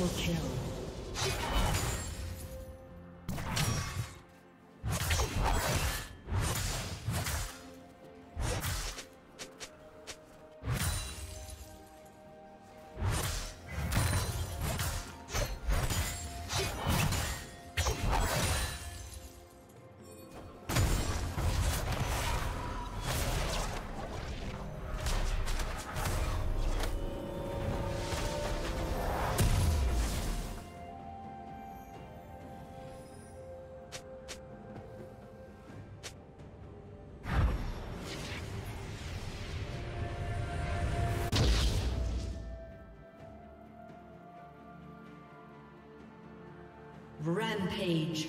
triple kill. Rampage.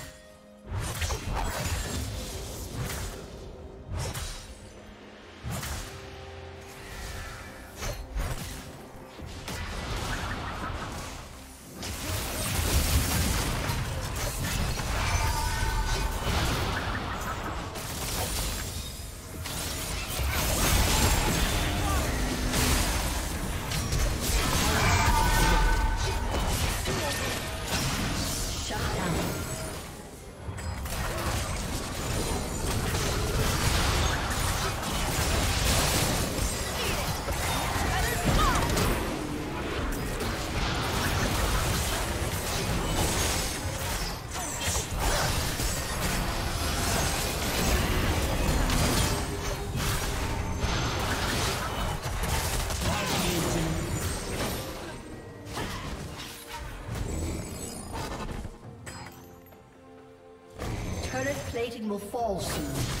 Plating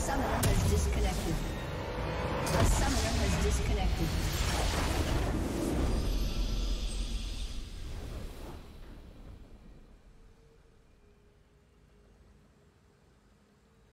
Summoner